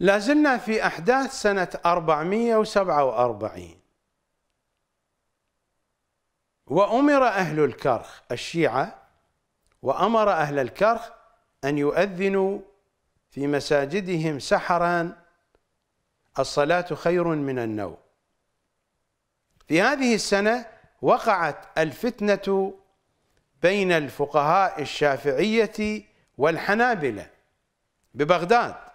لازلنا في أحداث سنة 447 وأمر أهل الكرخ الشيعة وأمر أهل الكرخ أن يؤذنوا في مساجدهم سحرا. الصلاة خير من النوم. في هذه السنة وقعت الفتنة بين الفقهاء الشافعية والحنابلة ببغداد.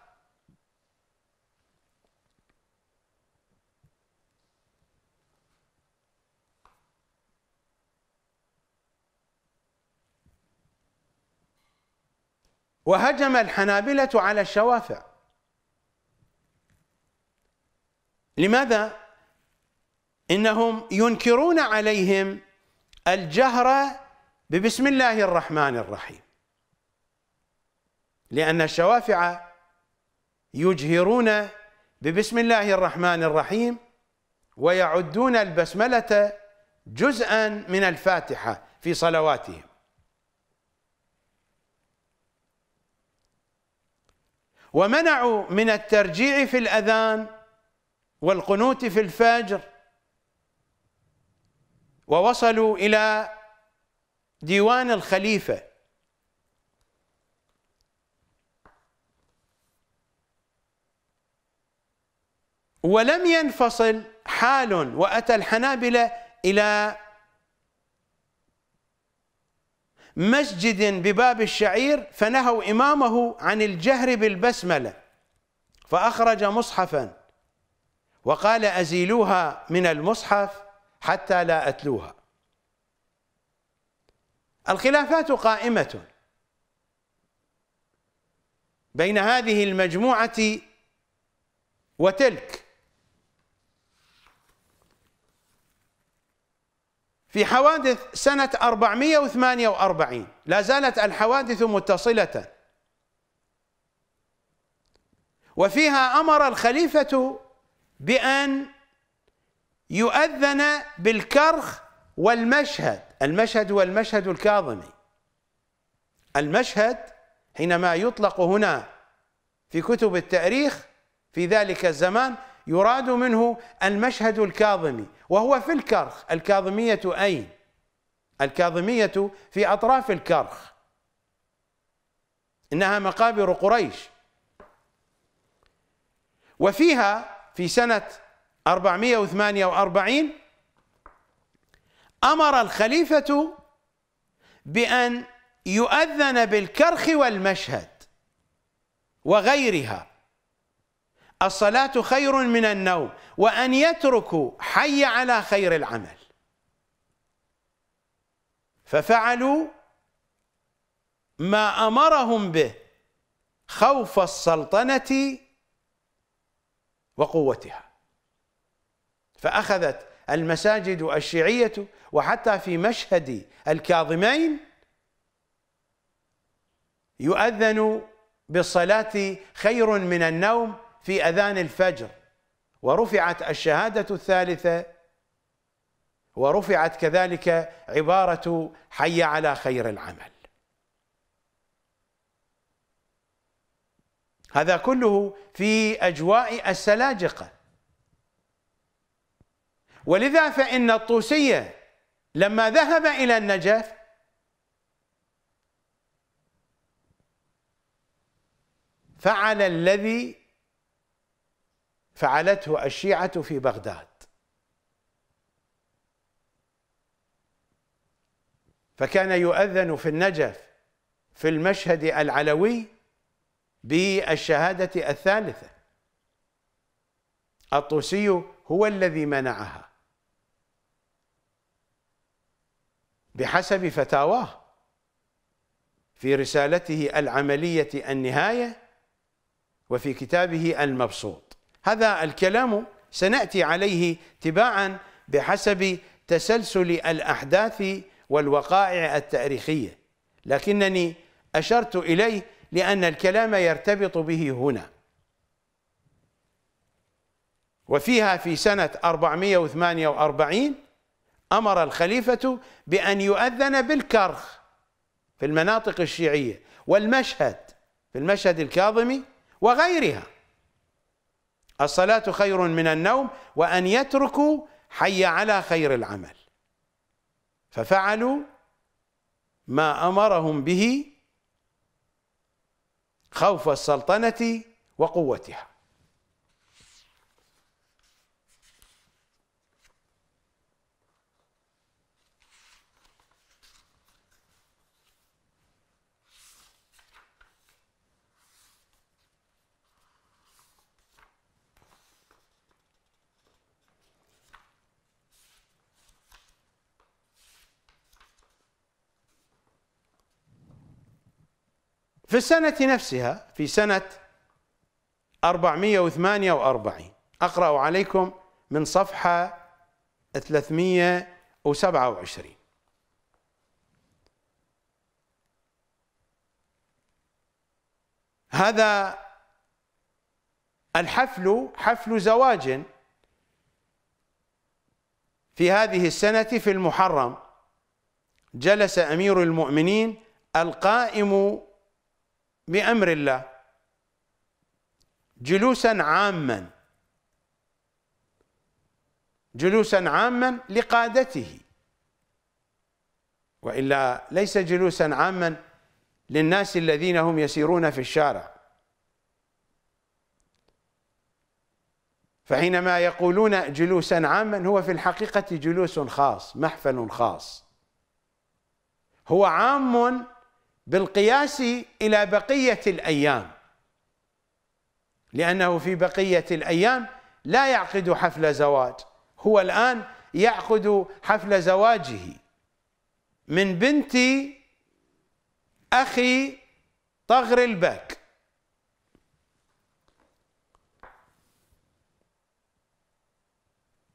وهجم الحنابلة على الشوافع. لماذا؟ إنهم ينكرون عليهم الجهر ببسم الله الرحمن الرحيم. لأن الشوافع يجهرون ببسم الله الرحمن الرحيم ويعدون البسملة جزءا من الفاتحة في صلواتهم. ومنعوا من الترجيع في الأذان والقنوت في الفجر. ووصلوا إلى ديوان الخليفة. ولم ينفصل حال وأتى الحنابلة إلى مسجد بباب الشعير فنهوا إمامه عن الجهر بالبسملة فأخرج مصحفا وقال أزيلوها من المصحف حتى لا أتلوها. الخلافات قائمة بين هذه المجموعة وتلك. في حوادث سنة 448 لا زالت الحوادث متصلة. وفيها أمر الخليفة بأن يؤذن بالكرخ والمشهد المشهد هو المشهد الكاظمي. المشهد حينما يطلق هنا في كتب التاريخ في ذلك الزمان يراد منه المشهد الكاظمي وهو في الكرخ. الكاظمية أين؟ الكاظمية في أطراف الكرخ. إنها مقابر قريش. وفيها في سنة 448 أمر الخليفة بأن يؤذن بالكرخ والمشهد وغيرها. الصلاة خير من النوم وأن يتركوا حي على خير العمل. ففعلوا ما أمرهم به خوف السلطنة وقوتها. فأخذت المساجد الشيعية وحتى في مشهد الكاظمين يؤذن بالصلاة خير من النوم في أذان الفجر ورفعت الشهادة الثالثة ورفعت كذلك عبارة حي على خير العمل. هذا كله في أجواء السلاجقة. ولذا فإن الطوسية لما ذهب إلى النجف فعل الذي فعلته الشيعة في بغداد. فكان يؤذن في النجف في المشهد العلوي بالشهادة الثالثة. الطوسي هو الذي منعها. بحسب فتاواه في رسالته العملية النهاية وفي كتابه المبسوط. هذا الكلام سنأتي عليه تباعا بحسب تسلسل الأحداث والوقائع التاريخية. لكنني أشرت إليه لأن الكلام يرتبط به هنا. وفيها في سنة 448 أمر الخليفة بأن يؤذن بالكرخ في المناطق الشيعية والمشهد في المشهد الكاظمي وغيرها. الصلاة خير من النوم وأن يتركوا حي على خير العمل. ففعلوا ما أمرهم به خوف السلطنة وقوتها. في السنة نفسها في سنة 448 أقرأ عليكم من صفحة 327 هذا الحفل حفل زواج في هذه السنة في المحرم. جلس أمير المؤمنين القائم بأمر الله. جلوسا عاما. جلوسا عاما لقادته. وإلا ليس جلوسا عاما للناس الذين هم يسيرون في الشارع. فحينما يقولون جلوسا عاما هو في الحقيقة جلوس خاص محفل خاص. هو عام بالقياس إلى بقية الأيام. لأنه في بقية الأيام لا يعقد حفل زواج. هو الآن يعقد حفل زواجه من بنت أخي طغر الباك.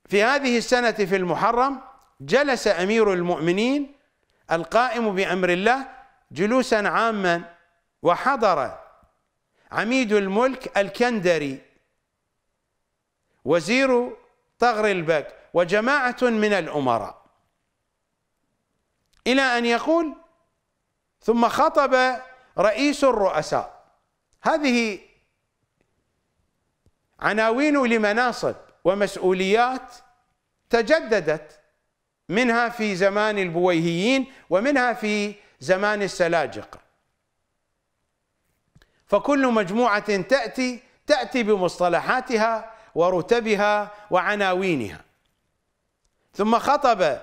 في هذه السنة في المحرم جلس أمير المؤمنين القائم بأمر الله جلوسا عاما وحضر عميد الملك الكندري وزير طغر البك وجماعة من الأمراء. إلى أن يقول ثم خطب رئيس الرؤساء. هذه عناوين لمناصب ومسؤوليات تجددت منها في زمان البويهيين ومنها في زمان السلاجقة فكل مجموعة تأتي تأتي بمصطلحاتها ورتبها وعناوينها. ثم خطب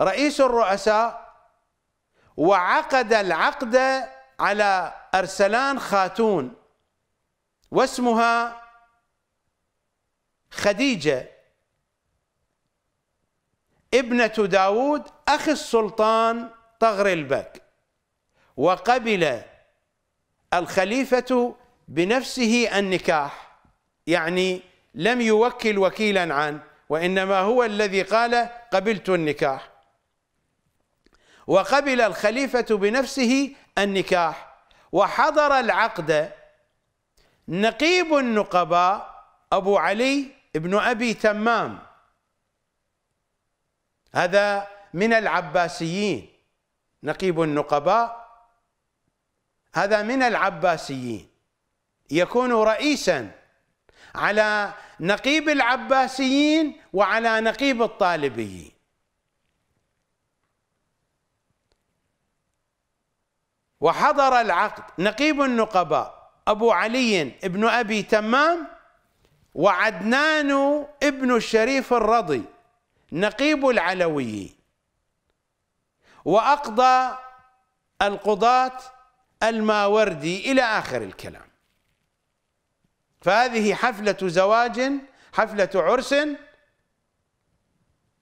رئيس الرؤساء وعقد العقد على أرسلان خاتون واسمها خديجة. ابنة داود أخي السلطان طغر البك وقبل الخليفة بنفسه النكاح يعني لم يوكل وكيلا عنه وإنما هو الذي قال قبلت النكاح. وقبل الخليفة بنفسه النكاح وحضر العقد نقيب النقباء أبو علي بن أبي تمام. هذا من العباسيين. نقيب النقباء. هذا من العباسيين. يكون رئيسا على نقيب العباسيين وعلى نقيب الطالبيين. وحضر العقد نقيب النقباء أبو علي ابن أبي تمام وعدنان ابن الشريف الرضي نقيب العلويين. وأقضى القضاة الماوردي إلى آخر الكلام. فهذه حفلة زواج حفلة عرس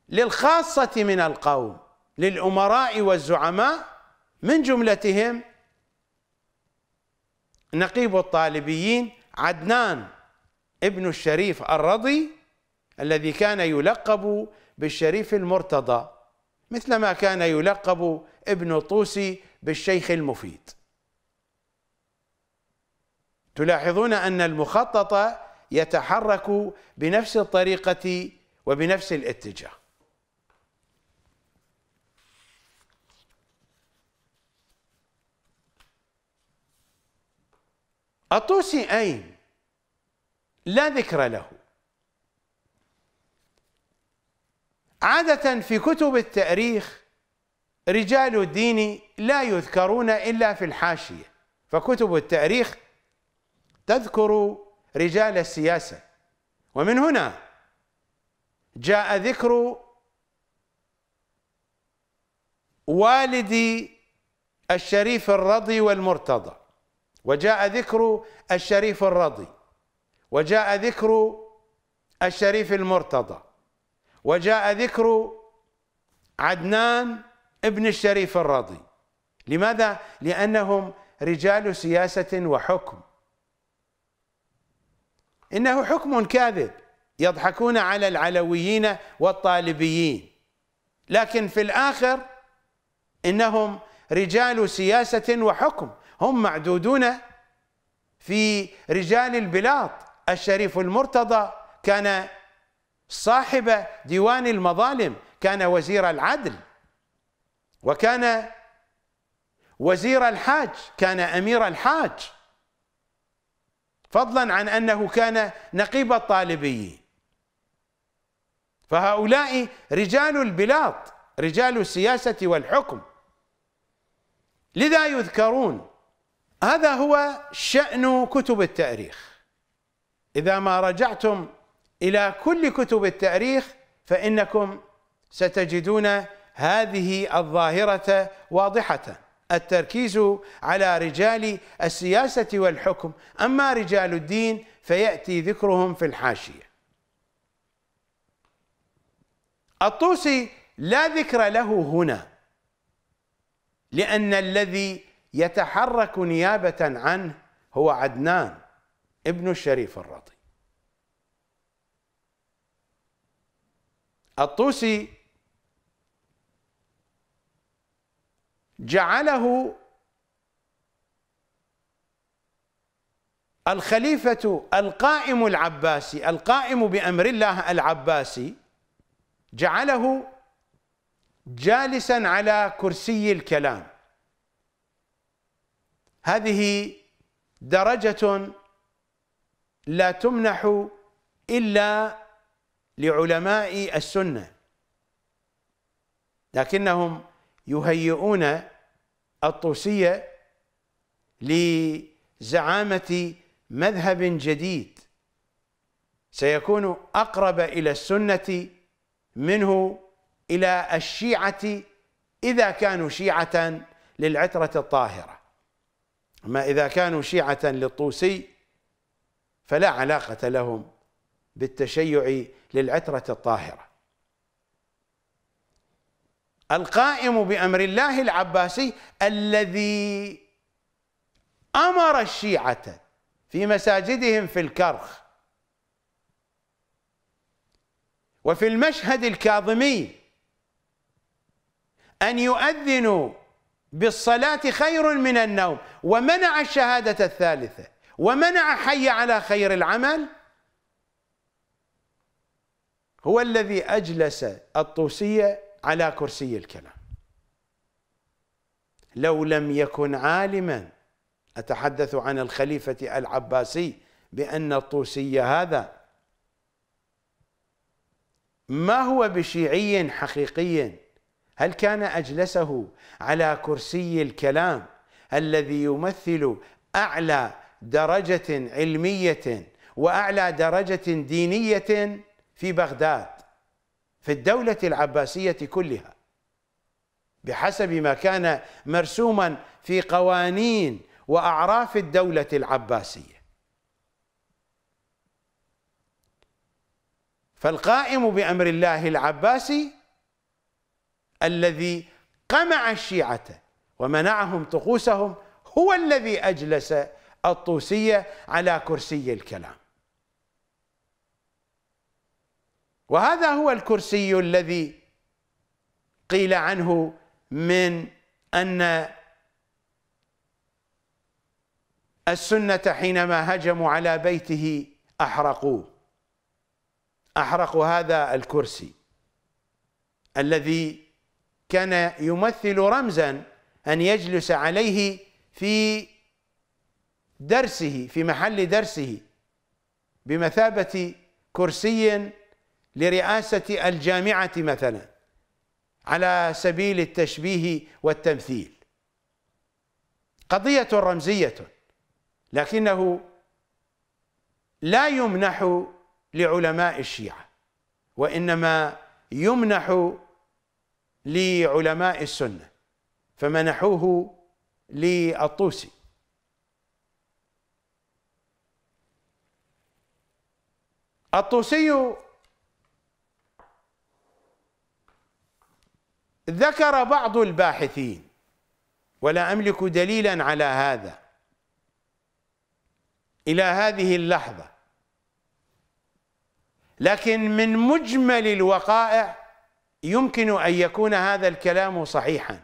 للخاصة من القوم للأمراء والزعماء من جملتهم نقيب الطالبيين عدنان ابن الشريف الرضي الذي كان يلقب بالشريف المرتضى. مثلما كان يلقب ابن طوسي بالشيخ المفيد. تلاحظون أن المخطط يتحرك بنفس الطريقة وبنفس الاتجاه. الطوسي أين؟ لا ذكر له. عادة في كتب التاريخ رجال الدين لا يذكرون إلا في الحاشية فكتب التاريخ تذكر رجال السياسة. ومن هنا جاء ذكر والد الشريف الرضي والمرتضى وجاء ذكر الشريف الرضي وجاء ذكر الشريف المرتضى. وجاء ذكر عدنان ابن الشريف الرضي. لماذا؟ لأنهم رجال سياسة وحكم. إنه حكم كاذب يضحكون على العلويين والطالبيين. لكن في الآخر إنهم رجال سياسة وحكم. هم معدودون في رجال البلاط. الشريف المرتضى كان صاحب ديوان المظالم كان وزير العدل وكان وزير الحاج كان أمير الحاج فضلا عن أنه كان نقيب الطالبيين فهؤلاء رجال البلاط رجال السياسة والحكم. لذا يذكرون هذا هو شأن كتب التاريخ. إذا ما رجعتم إلى كل كتب التاريخ فإنكم ستجدون هذه الظاهرة واضحة. التركيز على رجال السياسة والحكم. أما رجال الدين فيأتي ذكرهم في الحاشية. الطوسي لا ذكر له هنا لأن الذي يتحرك نيابة عنه هو عدنان ابن الشريف الرضي. الطوسي جعله الخليفة القائم العباسي القائم بأمر الله العباسي جعله جالسا على كرسي الكلام. هذه درجة لا تمنح إلا لعلماء السنة. لكنهم يهيئون الطوسية لزعامة مذهب جديد. سيكون أقرب إلى السنة منه إلى الشيعة إذا كانوا شيعة للعترة الطاهرة. أما إذا كانوا شيعة للطوسي فلا علاقة لهم بالتشيع للعترة الطاهرة. القائم بأمر الله العباسي الذي أمر الشيعة في مساجدهم في الكرخ وفي المشهد الكاظمي أن يؤذنوا بالصلاة خير من النوم ومنع الشهادة الثالثة ومنع حي على خير العمل هو الذي أجلس الطوسية على كرسي الكلام. لو لم يكن عالما أتحدث عن الخليفة العباسي بأن الطوسي هذا. ما هو بشيعي حقيقي؟ هل كان أجلسه على كرسي الكلام الذي يمثل أعلى درجة علمية وأعلى درجة دينية؟ في بغداد في الدولة العباسية كلها بحسب ما كان مرسوما في قوانين وأعراف الدولة العباسية. فالقائم بأمر الله العباسي الذي قمع الشيعة ومنعهم طقوسهم هو الذي أجلس الطوسية على كرسي الكلام. وهذا هو الكرسي الذي قيل عنه من أن السنة حينما هجموا على بيته أحرقوه. أحرقوا هذا الكرسي الذي كان يمثل رمزا أن يجلس عليه في درسه في محل درسه بمثابة كرسي لرئاسة الجامعة مثلا على سبيل التشبيه والتمثيل. قضية رمزية لكنه لا يمنح لعلماء الشيعة وإنما يمنح لعلماء السنة فمنحوه للطوسي. الطوسي ذكر بعض الباحثين ولا أملك دليلا على هذا. إلى هذه اللحظة. لكن من مجمل الوقائع يمكن أن يكون هذا الكلام صحيحا.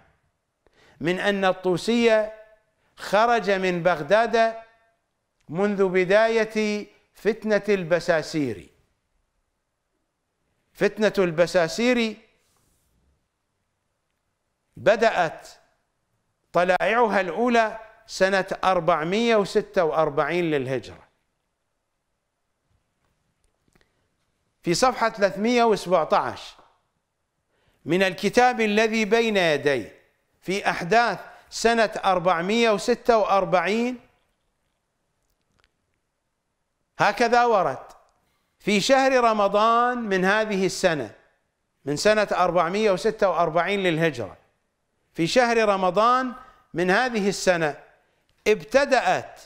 من أن الطوسي خرج من بغداد منذ بداية فتنة البساسير. فتنة البساسير بدأت طلائعها الأولى سنة 446 للهجرة. في صفحة 317 من الكتاب الذي بين يدي في أحداث سنة 446 هكذا ورد في شهر رمضان من هذه السنة من سنة 446 للهجرة. في شهر رمضان من هذه السنة ابتدأت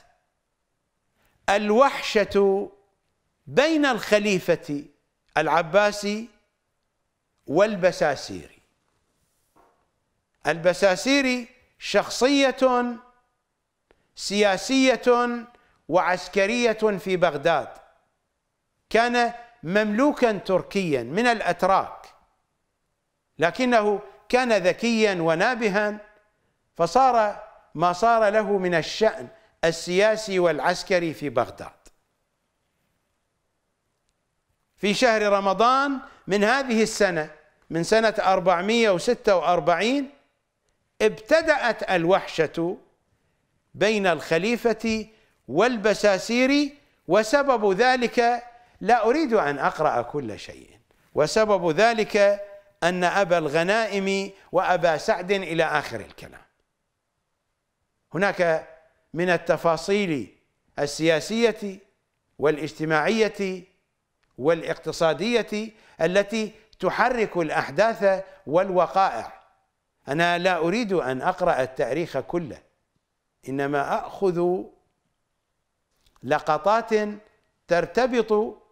الوحشة بين الخليفة العباسي والبساسيري. البساسيري شخصية سياسية وعسكرية في بغداد. كان مملوكا تركيا من الأتراك لكنه كان ذكيا ونابها فصار ما صار له من الشأن السياسي والعسكري في بغداد. في شهر رمضان من هذه السنة من سنة 446 ابتدأت الوحشة بين الخليفة والبساسير وسبب ذلك لا أريد أن أقرأ كل شيء وسبب ذلك أن أبا الغنائم وأبا سعد إلى آخر الكلام. هناك من التفاصيل السياسية والاجتماعية والاقتصادية التي تحرك الأحداث والوقائع. أنا لا أريد أن أقرأ التاريخ كله إنما أخذ لقطات ترتبط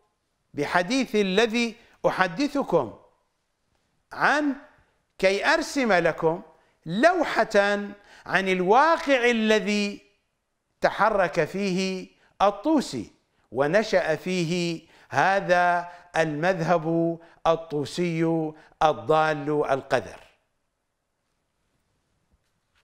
بحديث الذي أحدثكم. عن كي أرسم لكم لوحة عن الواقع الذي تحرك فيه الطوسي ونشأ فيه هذا المذهب الطوسي الضال القذر.